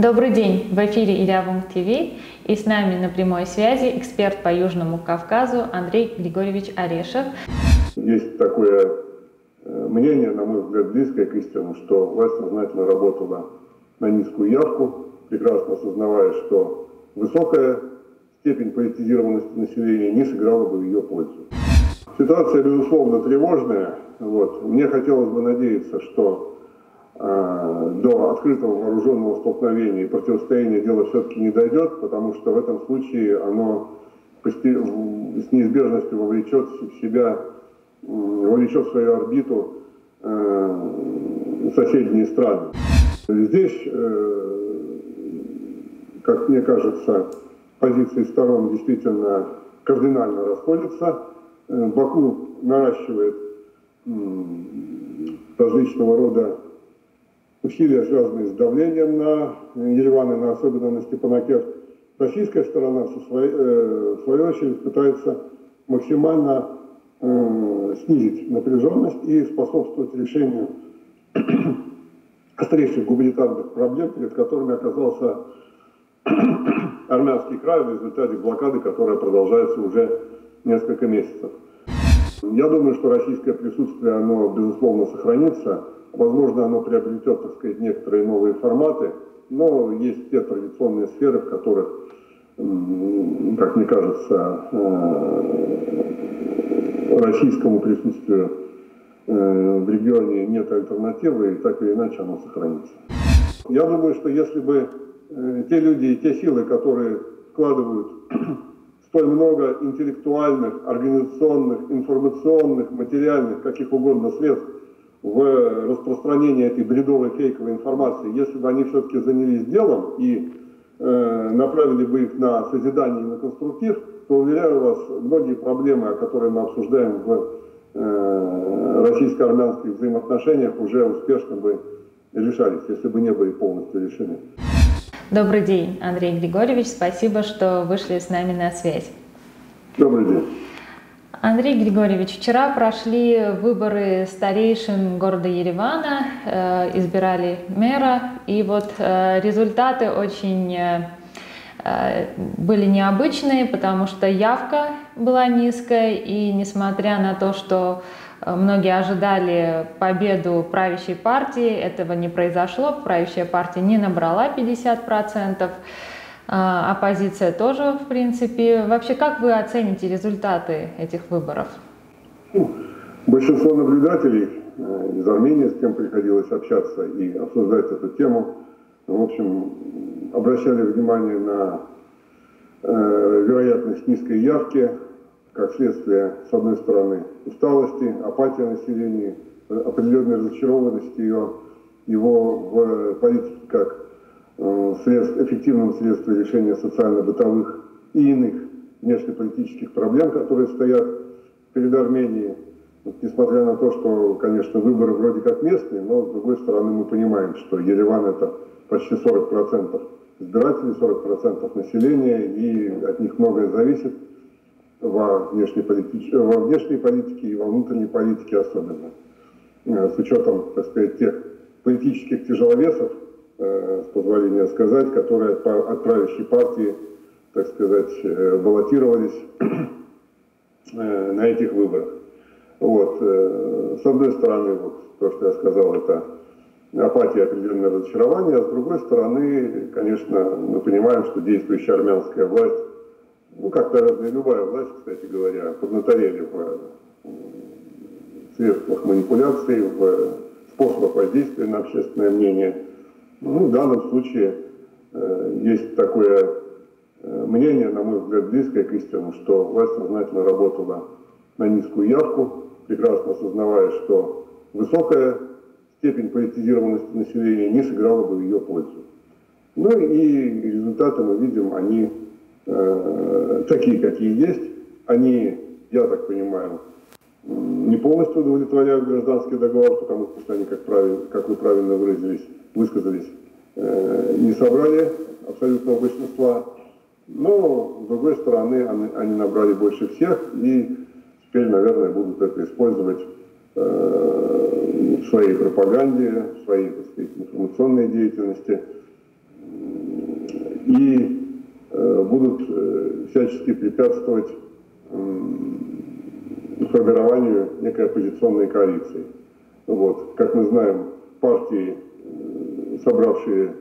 Добрый день! В эфире Илявум ТВ и с нами на прямой связи эксперт по Южному Кавказу Андрей Григорьевич Орешев. Есть такое э, мнение, на мой взгляд, близкое к истину, что власть сознательно работала на низкую явку, прекрасно осознавая, что высокая степень политизированности населения не сыграла бы в ее пользу. Ситуация, безусловно, тревожная. Вот. Мне хотелось бы надеяться, что до открытого вооруженного столкновения и противостояния дело все-таки не дойдет, потому что в этом случае оно с неизбежностью вовлечет в себя, вовлечет в свою орбиту э, соседние страны. Здесь, э, как мне кажется, позиции сторон действительно кардинально расходятся. Баку наращивает различного рода усилия, связанные с давлением на Ереван и на особенно на Степанакерт. Российская сторона, в своей, э, в свою очередь, пытается максимально э, снизить напряженность и способствовать решению острейших гуманитарных проблем, перед которыми оказался армянский край в результате блокады, которая продолжается уже несколько месяцев. Я думаю, что российское присутствие, оно, безусловно, сохранится. Возможно, оно приобретет, так сказать, некоторые новые форматы, но есть те традиционные сферы, в которых, как мне кажется, э, российскому присутствию э, в регионе нет альтернативы, и так или иначе оно сохранится. Я думаю, что если бы э, те люди и те силы, которые вкладывают столь много интеллектуальных, организационных, информационных, материальных, каких угодно средств в распространение этой бредовой фейковой информации, если бы они все-таки занялись делом и э, направили бы их на созидание и на конструктив, то, уверяю вас, многие проблемы, которые мы обсуждаем в э, российско-армянских взаимоотношениях, уже успешно бы решались, если бы не были полностью решены. Добрый день, Андрей Григорьевич. Спасибо, что вышли с нами на связь. Добрый день. Андрей Григорьевич, вчера прошли выборы старейшин города Еревана, э, избирали мэра, и вот э, результаты очень э, были необычные, потому что явка была низкая, и несмотря на то, что многие ожидали победу правящей партии, этого не произошло, правящая партия не набрала 50%. А, оппозиция тоже, в принципе. Вообще, как вы оцените результаты этих выборов? Ну, большинство наблюдателей э, из Армении, с кем приходилось общаться и обсуждать эту тему, в общем, обращали внимание на э, вероятность низкой явки, как следствие, с одной стороны, усталости, апатия населения, определенной разочарованности ее, его в политике как Э, средств, эффективном средстве решения социально-бытовых и иных внешнеполитических проблем, которые стоят перед Арменией. Несмотря на то, что, конечно, выборы вроде как местные, но с другой стороны мы понимаем, что Ереван это почти 40% избирателей, 40% населения, и от них многое зависит во внешней, политике, во внешней политике и во внутренней политике особенно. Э, с учетом, так сказать, тех политических тяжеловесов, Э, с позволения сказать, которые от правящей партии, так сказать, э, баллотировались э, на этих выборах. Вот. С одной стороны, вот то, что я сказал, это апатия, определенное разочарование, а с другой стороны, конечно, мы понимаем, что действующая армянская власть, ну, как, наверное, любая власть, кстати говоря, поднаторели в средствах манипуляции, в способах воздействия на общественное мнение – ну, в данном случае э, есть такое э, мнение, на мой взгляд, близкое к истину, что власть сознательно работала на низкую явку, прекрасно осознавая, что высокая степень политизированности населения не сыграла бы в ее пользу. Ну и результаты мы видим, они э, такие, какие есть. Они, я так понимаю, не полностью удовлетворяют гражданский договор, потому что они, как, правило, как вы правильно выразились, высказались, э, не собрали абсолютного большинства. Но, с другой стороны, они, набрали больше всех и теперь, наверное, будут это использовать э, в своей пропаганде, в своей, так сказать, информационной деятельности. и будут всячески препятствовать формированию некой оппозиционной коалиции. Вот. Как мы знаем, партии, собравшие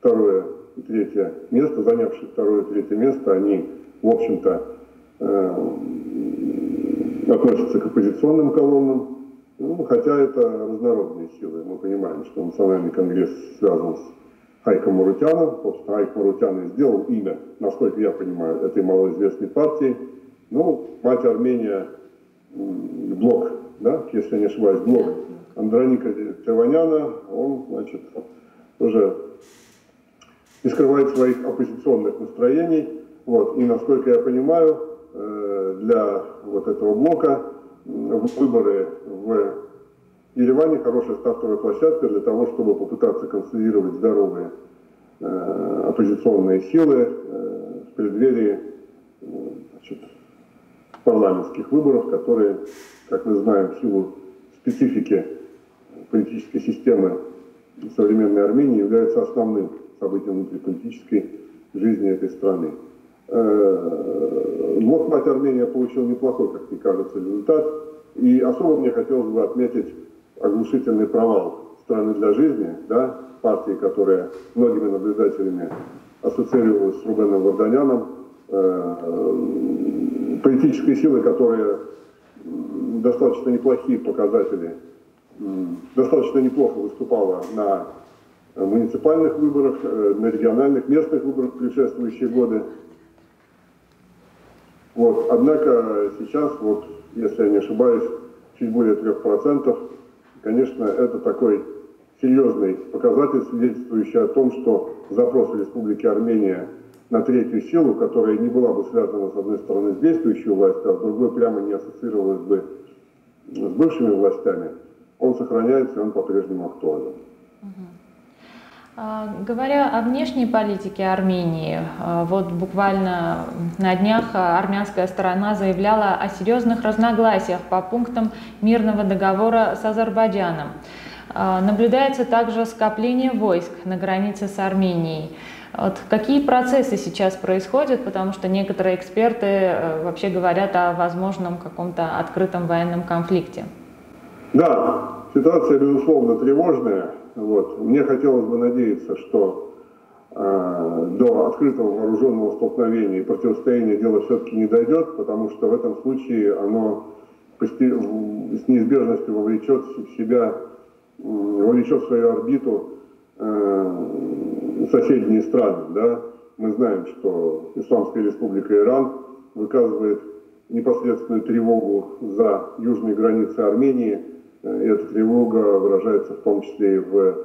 второе и третье место, занявшие второе и третье место, они, в общем-то, относятся к оппозиционным колоннам, ну, хотя это разнородные силы. Мы понимаем, что Национальный конгресс связан с Хайком Марутяном. Собственно, Хайк Марутян и сделал имя, насколько я понимаю, этой малоизвестной партии. Ну, мать Армения, блок, да, если я не ошибаюсь, блок Андроника Теваняна, он, значит, тоже не скрывает своих оппозиционных настроений. Вот. И, насколько я понимаю, э, для вот этого блока выборы в Ереване хорошая стартовая площадка для того, чтобы попытаться консолидировать здоровые э, оппозиционные силы э, в преддверии значит, парламентских выборов, которые, как мы знаем, в силу специфики политической системы современной Армении являются основным событием внутриполитической жизни этой страны. Э, вот мать Армения получил неплохой, как мне кажется, результат. И особо мне хотелось бы отметить оглушительный провал страны для жизни, да, партии, которая многими наблюдателями ассоциировалась с Рубеном Варданяном, э, политической силы, которая достаточно неплохие показатели, достаточно неплохо выступала на муниципальных выборах, э, на региональных, местных выборах в предшествующие годы. Вот. Однако сейчас, вот, если я не ошибаюсь, чуть более 3%, конечно, это такой серьезный показатель, свидетельствующий о том, что запрос Республики Армения на третью силу, которая не была бы связана, с одной стороны, с действующей властью, а с другой прямо не ассоциировалась бы с бывшими властями, он сохраняется, он по-прежнему актуален. А, говоря о внешней политике Армении, а, вот буквально на днях армянская сторона заявляла о серьезных разногласиях по пунктам мирного договора с Азербайджаном. А, наблюдается также скопление войск на границе с Арменией. Вот какие процессы сейчас происходят, потому что некоторые эксперты э, вообще говорят о возможном каком-то открытом военном конфликте? Да, ситуация, безусловно, тревожная. Вот. Мне хотелось бы надеяться, что э, до открытого вооруженного столкновения и противостояния дело все-таки не дойдет, потому что в этом случае оно с неизбежностью вовлечет в себя, вовлечет в свою орбиту э, соседние страны. Да? Мы знаем, что Исламская республика Иран выказывает непосредственную тревогу за южные границы Армении – и эта тревога выражается в том числе и в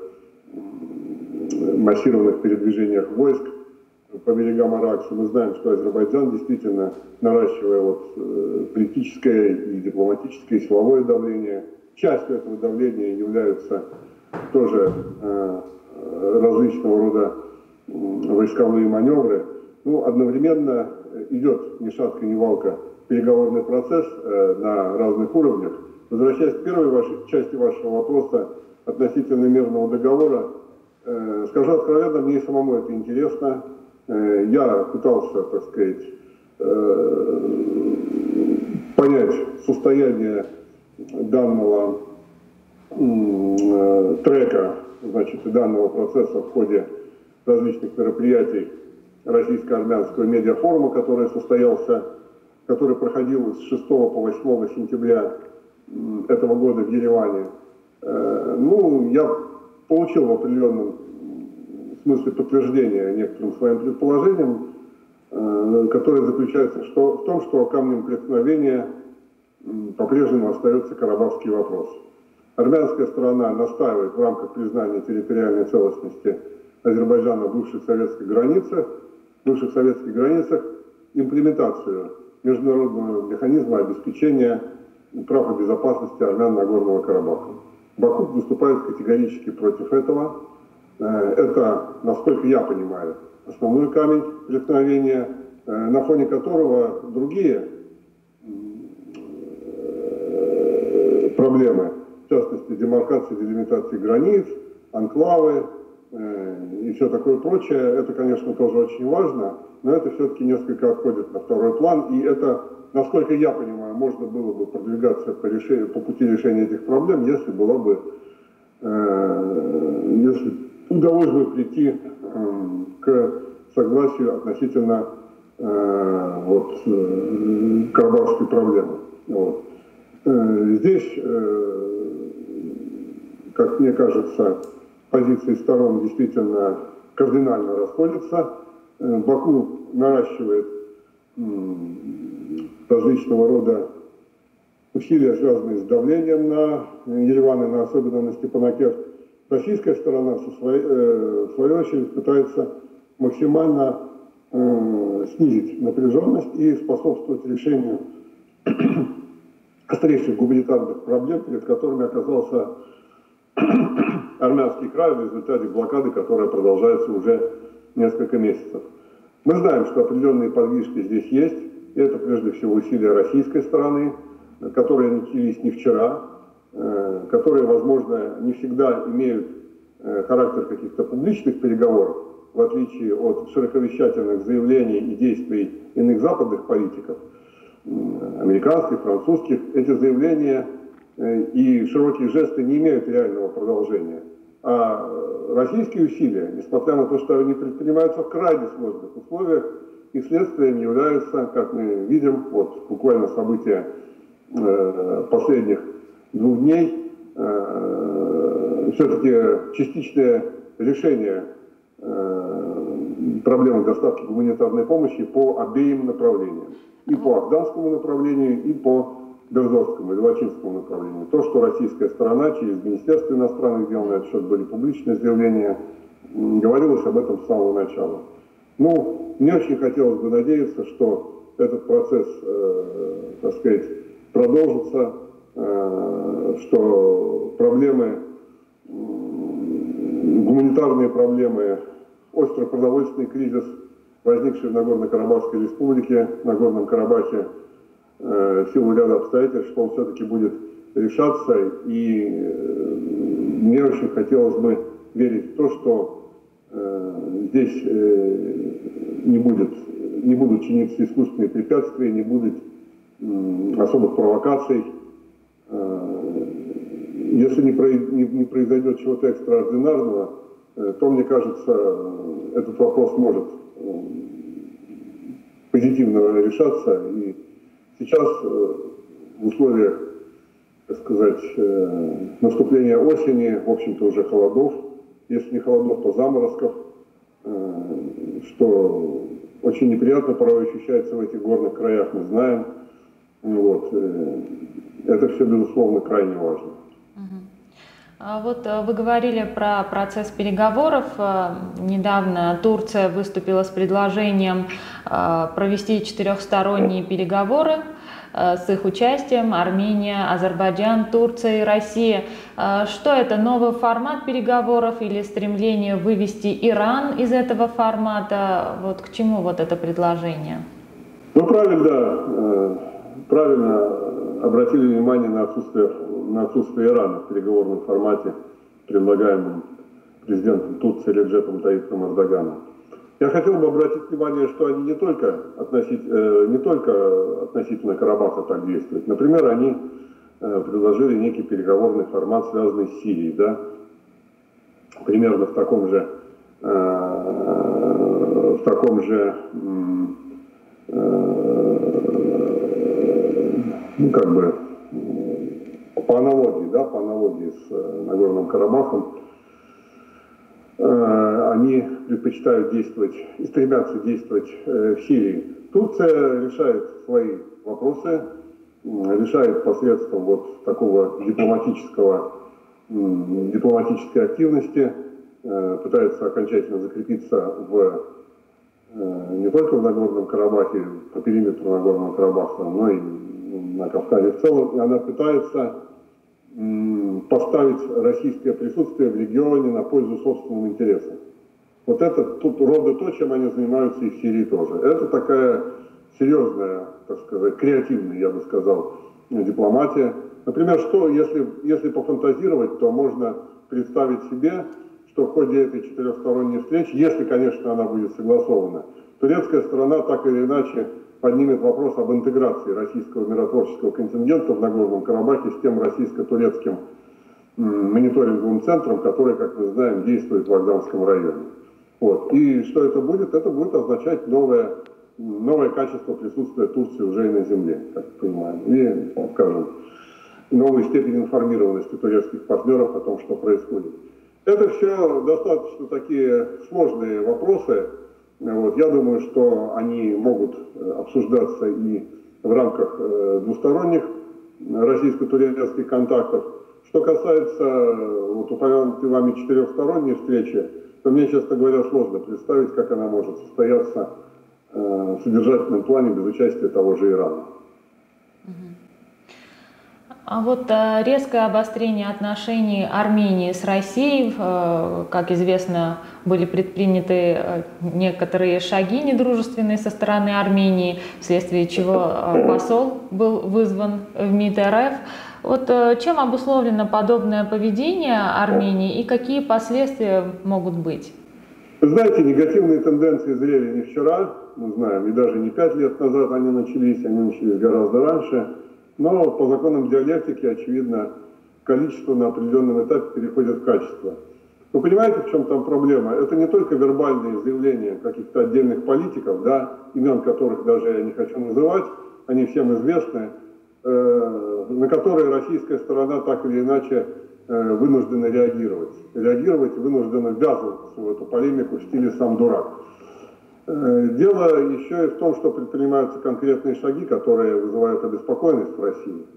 массированных передвижениях войск по берегам Аракса. Мы знаем, что Азербайджан действительно, наращивая вот, э, политическое и дипломатическое и силовое давление, частью этого давления являются тоже э, различного рода войсковые маневры. Ну, одновременно идет ни шатка, ни валка переговорный процесс э, на разных уровнях. Возвращаясь к первой вашей, части вашего вопроса относительно мирного договора, э, скажу откровенно, мне самому это интересно. Э, я пытался, так сказать, э, понять состояние данного э, трека, значит, и данного процесса в ходе различных мероприятий российско-армянского медиафорума, который состоялся, который проходил с 6 по 8 сентября этого года в Ереване, э, ну, я получил в определенном смысле подтверждение некоторым своим предположениям, э, которое заключается в том, что камнем преткновения по-прежнему остается карабахский вопрос. Армянская сторона настаивает в рамках признания территориальной целостности Азербайджана в бывших советских границах, бывших советских границах имплементацию международного механизма обеспечения прав и безопасности армян Нагорного Карабаха. Баку выступает категорически против этого. Э, это, насколько я понимаю, основной камень преткновения, э, на фоне которого другие э, проблемы, в частности, демаркации, делимитации границ, анклавы, и все такое прочее, это, конечно, тоже очень важно, но это все-таки несколько отходит на второй план, и это, насколько я понимаю, можно было бы продвигаться по, решению, по пути решения этих проблем, если было бы, э, если удалось бы прийти э, к согласию относительно э, вот, э, карабахской проблемы. Вот. Э, здесь, э, как мне кажется, позиции сторон действительно кардинально расходятся. Э, Баку наращивает различного рода усилия, связанные с давлением на Ереван и на особенно на Степанакерт. Российская сторона, со своей, э, в свою очередь, пытается максимально э, снизить напряженность и способствовать решению острейших гуманитарных проблем, перед которыми оказался армянский край в результате блокады, которая продолжается уже несколько месяцев. Мы знаем, что определенные подвижки здесь есть, это прежде всего усилия российской стороны, которые начались не вчера, э, которые, возможно, не всегда имеют э, характер каких-то публичных переговоров, в отличие от широковещательных заявлений и действий иных западных политиков, американских, французских, эти заявления э, и широкие жесты не имеют реального продолжения. А российские усилия, несмотря на то, что они предпринимаются в крайне сложных условиях, их следствием являются, как мы видим, вот буквально события э, последних двух дней, э, все-таки частичное решение э, проблемы доставки гуманитарной помощи по обеим направлениям. И по афганскому направлению, и по Берзовскому и Лачинскому направлению. То, что российская сторона через Министерство иностранных дел на этот счет были публичные заявления, говорилось об этом с самого начала. Ну, мне очень хотелось бы надеяться, что этот процесс, э, так сказать, продолжится, э, что проблемы, гуманитарные проблемы, острый продовольственный кризис, возникший в Нагорно-Карабахской республике, на Горном Карабахе, э, в силу ряда обстоятельств, что он все-таки будет решаться. И э, мне очень хотелось бы верить в то, что э, здесь э, не, будет, не будут чиниться искусственные препятствия, не будет э, особых провокаций. Э, если не, про, не, не произойдет чего-то экстраординарного, э, то, мне кажется, этот вопрос может э, позитивно решаться. И Сейчас э, в условиях, так сказать, э, наступления осени, в общем-то уже холодов, если не холодов, то заморозков, э, что очень неприятно порой ощущается в этих горных краях, мы знаем. Вот. Это все, безусловно, крайне важно. А вот вы говорили про процесс переговоров. Недавно Турция выступила с предложением провести четырехсторонние переговоры Э, с их участием Армения, Азербайджан, Турция и Россия. Э, что это, новый формат переговоров или стремление вывести Иран из этого формата? Вот к чему вот это предложение? Ну, правильно, да. Э, правильно обратили внимание на отсутствие, на отсутствие Ирана в переговорном формате, предлагаемом президентом Турции Реджепом Таипом Эрдоганом. Я хотел бы обратить внимание, что они не только, относить, э, не только относительно Карабаха так действуют. Например, они э, предложили некий переговорный формат, связанный с Сирией. Да? Примерно в таком же, э, в таком же ну, как бы, по аналогии, да, по аналогии с Нагорным Карабахом, Э, они предпочитают действовать и стремятся действовать э, в Сирии. Турция решает свои вопросы, решает посредством вот такого дипломатического, дипломатической активности, э, пытается окончательно закрепиться в, не только в Нагорном Карабахе, по периметру Нагорного Карабаха, но и на Кавказе в целом. И она пытается поставить российское присутствие в регионе на пользу собственным интересам. Вот это тут ровно то, чем они занимаются и в Сирии тоже. Это такая серьезная, так сказать, креативная, я бы сказал, дипломатия. Например, что, если, если пофантазировать, то можно представить себе, что в ходе этой четырехсторонней встречи, если, конечно, она будет согласована, турецкая сторона так или иначе поднимет вопрос об интеграции российского миротворческого контингента в Нагорном Карабахе с тем российско-турецким мониторинговым центром, который, как мы знаем, действует в Агдамском районе. Вот. И что это будет? Это будет означать новое, новое качество присутствия Турции уже и на земле, как понимаем. И, скажем, новую степень информированности турецких партнеров о том, что происходит. Это все достаточно такие сложные вопросы. Вот. Я думаю, что они могут э, обсуждаться и в рамках э, двусторонних российско-турецких контактов. Что касается э, вот, упомянутой вами четырехсторонней встречи, то мне, честно говоря, сложно представить, как она может состояться в содержательном плане без участия того же Ирана. А вот э, резкое обострение отношений Армении с Россией, э, как известно, были предприняты э, некоторые шаги недружественные со стороны Армении, вследствие чего посол был вызван в МИД РФ. Вот чем обусловлено подобное поведение Армении и какие последствия могут быть? Знаете, негативные тенденции зрели не вчера, мы знаем, и даже не пять лет назад они начались, они начались гораздо раньше. Но по законам диалектики, очевидно, количество на определенном этапе переходит в качество. Вы понимаете, в чем там проблема? Это не только вербальные заявления каких-то отдельных политиков, да, имен которых даже я не хочу называть, они всем известны, э, на которые российская сторона так или иначе э, вынуждена реагировать. Реагировать вынуждена ввязываться в эту полемику в стиле «сам дурак». Э, дело еще и в том, что предпринимаются конкретные шаги, которые вызывают обеспокоенность в России.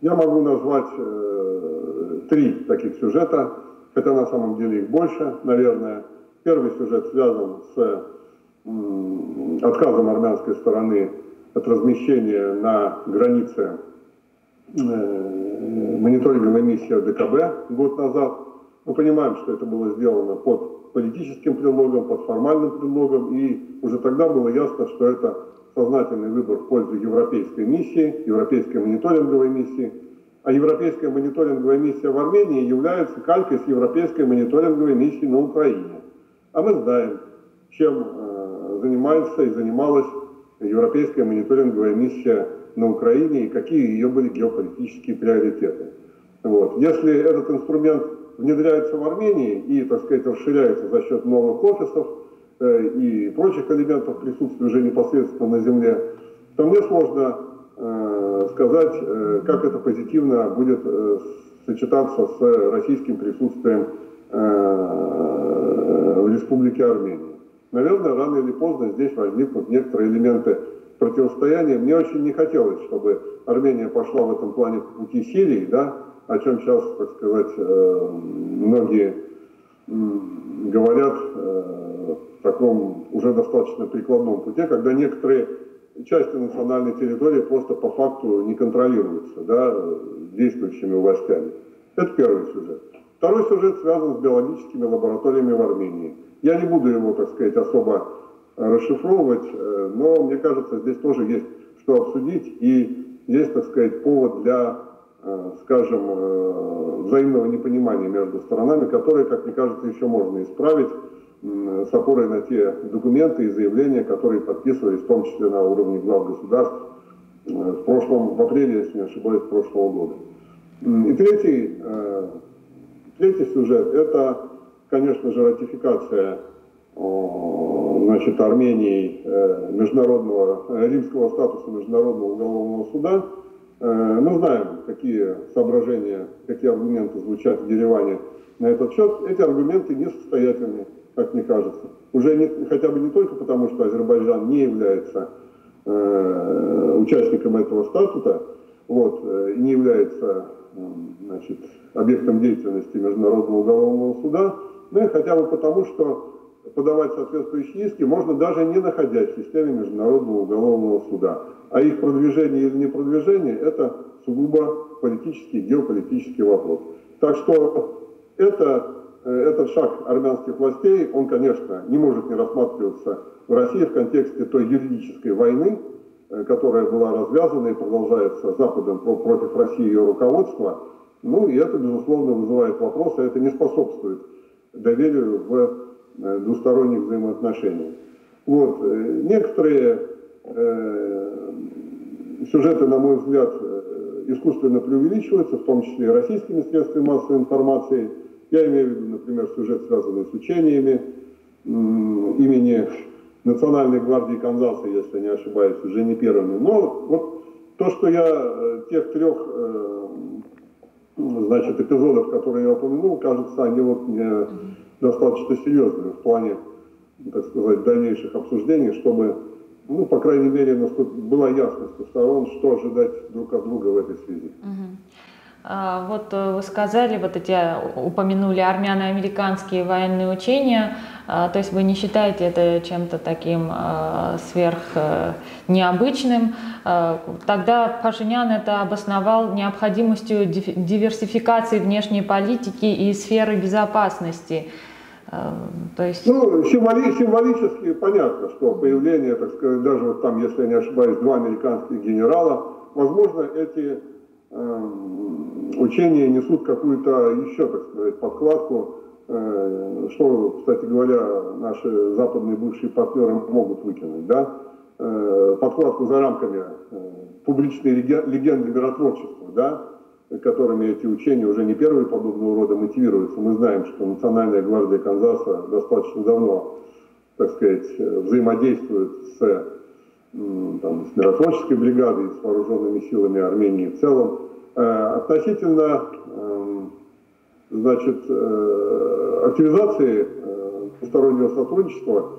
Я могу назвать э, три таких сюжета, хотя на самом деле их больше, наверное. Первый сюжет связан с э, отказом армянской стороны от размещения на границе э, мониторинговой миссии ДКБ год назад. Мы понимаем, что это было сделано под политическим предлогом, под формальным предлогом, и уже тогда было ясно, что это сознательный выбор в пользу европейской миссии, европейской мониторинговой миссии. А европейская мониторинговая миссия в Армении является калькой с европейской мониторинговой миссией на Украине. А мы знаем, чем э, занимается и занималась европейская мониторинговая миссия на Украине и какие ее были геополитические приоритеты. Вот. Если этот инструмент внедряется в Армении и, так сказать, расширяется за счет новых офисов э, и прочих элементов присутствия уже непосредственно на земле, то мне сложно э, сказать, э, как это позитивно будет сочетаться с российским присутствием в Республике Армения. Наверное, рано или поздно здесь возникнут некоторые элементы противостояния. Мне очень не хотелось, чтобы Армения пошла в этом плане по пути Сирии, да, о чем сейчас, так сказать, э, многие говорят э, в таком уже достаточно прикладном пути, когда некоторые части национальной территории просто по факту не контролируются да, действующими властями. Это первый сюжет. Второй сюжет связан с биологическими лабораториями в Армении. Я не буду его, так сказать, особо расшифровывать, э, но мне кажется, здесь тоже есть что обсудить и есть, так сказать, повод для скажем, э, взаимного непонимания между сторонами, которые, как мне кажется, еще можно исправить с опорой на те документы и заявления, которые подписывались, в том числе на уровне глав государств, э, в прошлом, в апреле, если не ошибаюсь, прошлого года. И третий, третий сюжет – это, конечно же, ратификация значит, Армении международного, римского статуса Международного уголовного суда – Э, мы знаем, какие соображения, какие аргументы звучат в Ереване на этот счет. Эти аргументы несостоятельны, как мне кажется. Уже не, хотя бы не только потому, что Азербайджан не является э, участником этого статута, вот, э, не является э, значит, объектом деятельности Международного уголовного суда, но и хотя бы потому, что подавать соответствующие иски можно даже не находясь в системе Международного уголовного суда. А их продвижение или не продвижение – это сугубо политический, геополитический вопрос. Так что это, э, этот шаг армянских властей, он, конечно, не может не рассматриваться в России в контексте той юридической войны, э, которая была развязана и продолжается Западом против России и ее руководства. Ну и это, безусловно, вызывает вопросы, это не способствует доверию в двусторонних взаимоотношениях. Вот. Некоторые сюжеты, на мой взгляд, искусственно преувеличиваются, в том числе и российскими средствами массовой информации. Я имею в виду, например, сюжет, связанный с учениями имени Национальной гвардии Канзаса, если не ошибаюсь, уже не первыми. Но вот то, что я э, тех трех э, значит, эпизодов, которые я упомянул, кажется, они вот мне достаточно серьезными в плане, так сказать, дальнейших обсуждений, чтобы ну, по крайней мере, была ясность у сторон, что ожидать друг от друга в этой связи. А, вот э, вы сказали, вот эти, упомянули армяно-американские военные учения, а, то есть вы не считаете это чем-то таким а, сверх э, необычным. Тогда Пашинян это обосновал необходимостью диверсификации внешней политики и сферы безопасности. Эм, то есть... Ну, символи, символически понятно, что появление, так сказать, даже вот там, если я не ошибаюсь, два американских генерала, возможно, эти э, учения несут какую-то еще, так сказать, подкладку, э, что, кстати говоря, наши западные бывшие партнеры могут выкинуть, да, э, подкладку за рамками э, публичной легенды миротворчества, да, которыми эти учения уже не первые подобного рода мотивируются. Мы знаем, что Национальная гвардия Канзаса достаточно давно, так сказать, взаимодействует с, там, с миротворческой бригадой, с вооруженными силами Армении в целом. Э, относительно эм, значит, э, активизации э, двустороннего сотрудничества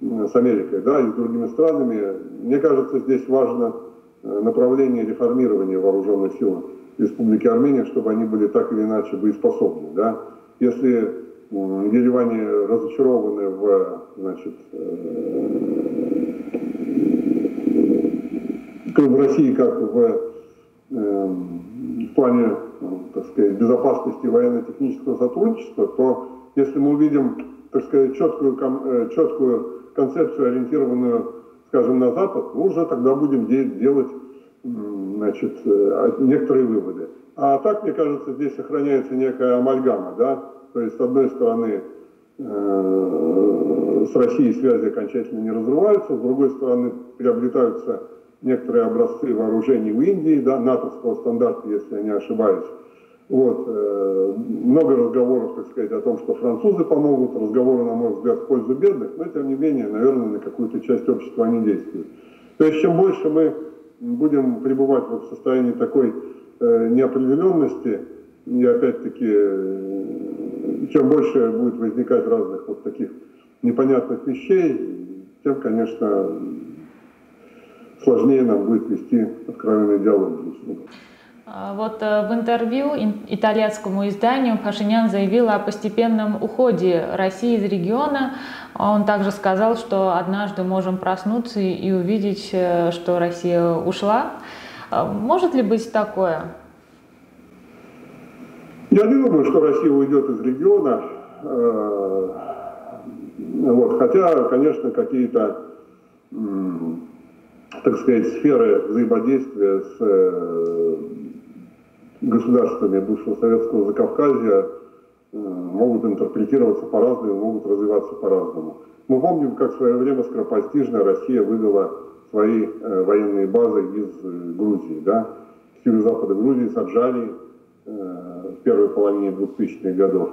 с Америкой да, и с другими странами, мне кажется, здесь важно направление реформирования вооруженных сил Республики Армения, чтобы они были так или иначе боеспособны. Да? Если ереване разочарованы в, значит, э, в России как в, э, в плане так сказать, безопасности военно-технического сотрудничества, то если мы увидим так сказать, четкую, э, четкую концепцию, ориентированную, скажем, на Запад, мы уже тогда будем делать значит, э, некоторые выводы. А так, мне кажется, здесь сохраняется некая амальгама, да, то есть, с одной стороны, э, с Россией связи окончательно не разрываются, с другой стороны, приобретаются некоторые образцы вооружений в Индии, да, натовского стандарта, если я не ошибаюсь. Вот, э, много разговоров, так сказать, о том, что французы помогут, разговоры, на мой взгляд, в пользу бедных, но, тем не менее, наверное, на какую-то часть общества они действуют. То есть, чем больше мы будем пребывать вот в состоянии такой э, неопределенности, и опять-таки, э, чем больше будет возникать разных вот таких непонятных вещей, тем, конечно, сложнее нам будет вести откровенный диалог А вот э, в интервью итальянскому изданию Пашинян заявил о постепенном уходе России из региона. Он также сказал, что однажды можем проснуться и увидеть, э, что Россия ушла. А может ли быть такое? Я не думаю, что Россия уйдет из региона. Э, вот, хотя, конечно, какие-то, так сказать, сферы взаимодействия с государствами бывшего советского Закавказья э, могут интерпретироваться по-разному, могут развиваться по-разному. Мы помним, как в свое время скоропостижно Россия вывела свои э, военные базы из э, Грузии. Да? С юго-запада Грузии, с Аджарии в первой половине 2000-х годов.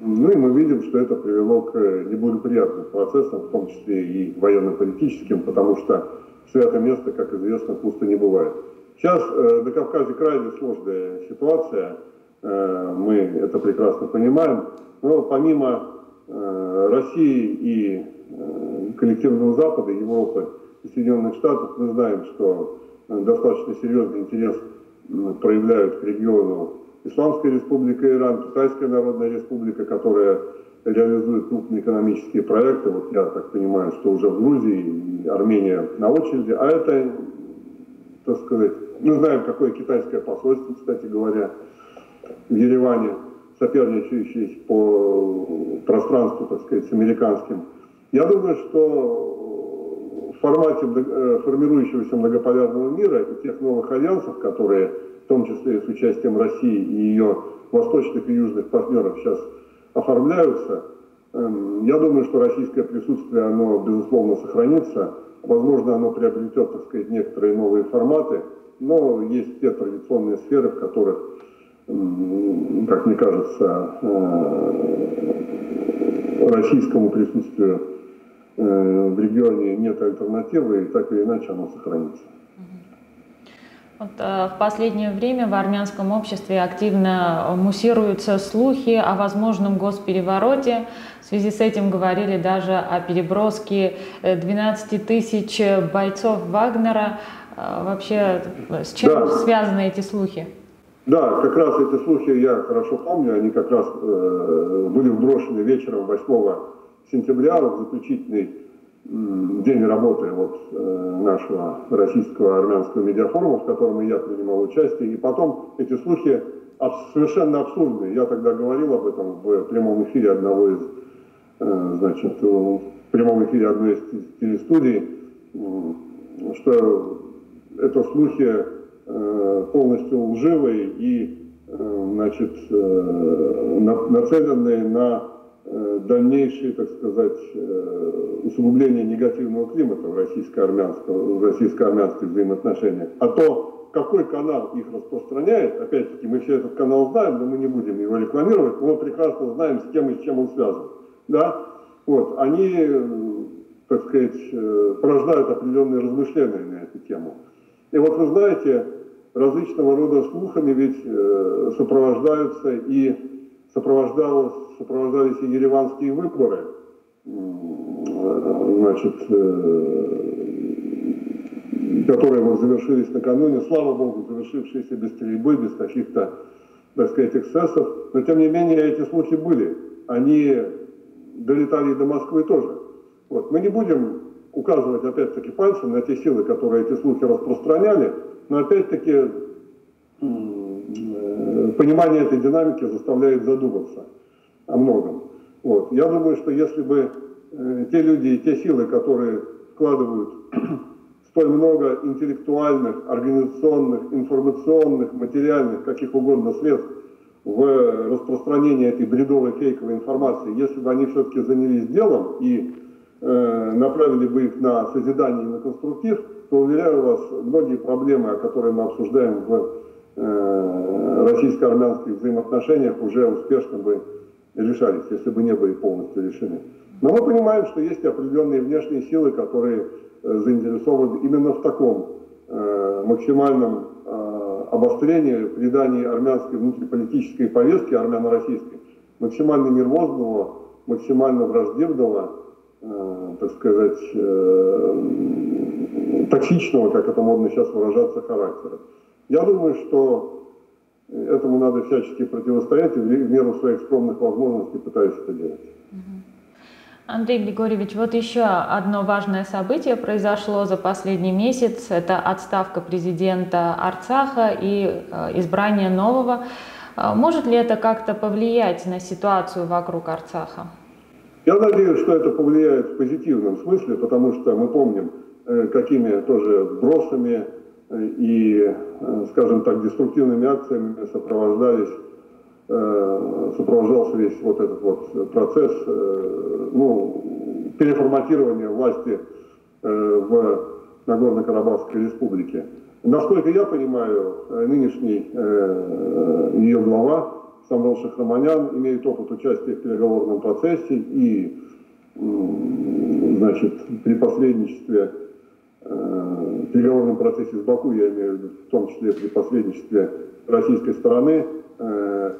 Ну и мы видим, что это привело к неблагоприятным процессам, в том числе и военно-политическим, потому что святое место, как известно, пусто не бывает. Сейчас э, на Кавказе крайне сложная ситуация, э, мы это прекрасно понимаем, но помимо э, России и э, коллективного Запада, Европы и Соединенных Штатов, мы знаем, что э, достаточно серьезный интерес э, проявляют к региону Исламская республика Иран, Китайская Народная Республика, которая реализует крупные экономические проекты. Вот я так понимаю, что уже в Грузии и Армения на очереди. А это, так сказать, мы знаем, какое китайское посольство, кстати говоря, в Ереване, соперничающее по пространству, так сказать, с американским. Я думаю, что в формате э, формирующегося многополярного мира и тех новых альянсов, которые, в том числе с участием России и ее восточных и южных партнеров сейчас оформляются, Эм, я думаю, что российское присутствие, оно, безусловно, сохранится. Возможно, оно приобретет, так сказать, некоторые новые форматы, но есть те традиционные сферы, в которых, как мне кажется, э, российскому присутствию э, в регионе нет альтернативы, и так или иначе оно сохранится. Вот, э, в последнее время в армянском обществе активно муссируются слухи о возможном госперевороте. В связи с этим говорили даже о переброске 12 э, тысяч бойцов Вагнера. Э, вообще, с чем да. связаны эти слухи? Да, как раз эти слухи я хорошо помню. Они как раз э, были вброшены вечером 8 сентября в заключительный день работы вот, э, нашего российского армянского медиафорума, в котором и я принимал участие. И потом эти слухи совершенно абсурдные. Я тогда говорил об этом в прямом эфире одного из, э, значит, в прямом эфире одной из телестудий, что это слухи э, полностью лживые и значит, нацеленные на Э, дальнейшее, так сказать, э, усугубление негативного климата в российско-армянских российско взаимоотношениях. А то, какой канал их распространяет, опять-таки, мы все этот канал знаем, но мы не будем его рекламировать, но мы прекрасно знаем, с кем и с чем он связан. Да? Вот, они, э, так сказать, порождают определенные размышления на эту тему. И вот вы знаете, различного рода слухами ведь сопровождаются и сопровождалось сопровождались и ереванские выборы, значит, э, которые вот завершились накануне, слава богу, завершившиеся без стрельбы, без каких-то, так сказать, эксцессов. Но, тем не менее, эти слухи были. Они долетали и до Москвы тоже. Вот. Мы не будем указывать, опять-таки, пальцем на те силы, которые эти слухи распространяли, но, опять-таки, э, понимание этой динамики заставляет задуматься о многом. Вот. Я думаю, что если бы э, те люди и те силы, которые вкладывают столь много интеллектуальных, организационных, информационных, материальных, каких угодно средств в распространение этой бредовой фейковой информации, если бы они все-таки занялись делом и направили бы их на созидание и на конструктив, то, уверяю вас, многие проблемы, которые мы обсуждаем в э, российско-армянских взаимоотношениях, уже успешно бы решались, если бы не были полностью решены. Но мы понимаем, что есть определенные внешние силы, которые э, заинтересованы именно в таком э, максимальном э, обострении, придании армянской внутриполитической повестки, армяно-российской, максимально нервозного, максимально враждебного, э, так сказать, э, токсичного, как это модно сейчас выражаться, характера. Я думаю, что Этому надо всячески противостоять и в меру своих скромных возможностей пытаюсь это делать. Андрей Григорьевич, вот еще одно важное событие произошло за последний месяц. Это отставка президента Арцаха и э, избрание нового. Э, может ли это как-то повлиять на ситуацию вокруг Арцаха? Я надеюсь, что это повлияет в позитивном смысле, потому что мы помним, э, какими тоже бросами и, э, скажем так, деструктивными акциями сопровождались, э, сопровождался весь вот этот вот процесс э, ну, переформатирования власти в Нагорно-Карабахской республике. Насколько я понимаю, нынешний ее глава Самвел Шахраманян имеет опыт участия в переговорном процессе и значит, при посредничестве Э, переговорном процессе с Баку, я имею в виду в том числе при посредничестве российской стороны, э,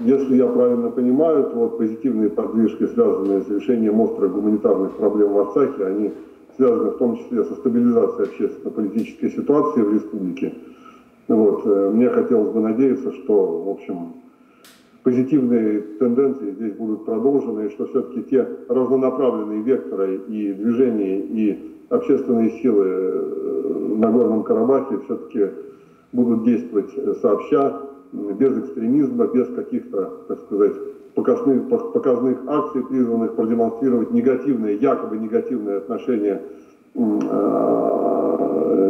если я правильно понимаю, то вот позитивные подвижки, связанные с решением острых гуманитарных проблем в Арцахе, они связаны в том числе со стабилизацией общественно-политической ситуации в республике. Вот. Э, мне хотелось бы надеяться, что, в общем, позитивные тенденции здесь будут продолжены, и что все-таки те разнонаправленные векторы и движения, и общественные силы э, на Горном Карабахе все-таки будут действовать сообща, без экстремизма, без каких-то, так сказать, показных, показных акций, призванных продемонстрировать негативное, якобы негативное отношение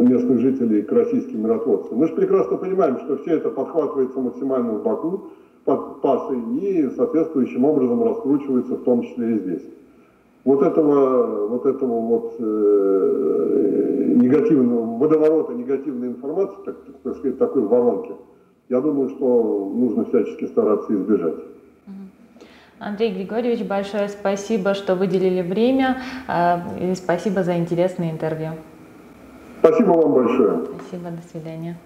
местных жителей к российским миротворцам. Мы же прекрасно понимаем, что все это подхватывается максимально в Баку, подпасы и соответствующим образом раскручивается в том числе и здесь. Вот этого, вот этого вот э, негативного, водоворота негативной информации, так, так сказать, такой воронки, я думаю, что нужно всячески стараться избежать. Андрей Григорьевич, большое спасибо, что выделили время, э, и спасибо за интересное интервью. Спасибо вам большое. Спасибо, до свидания.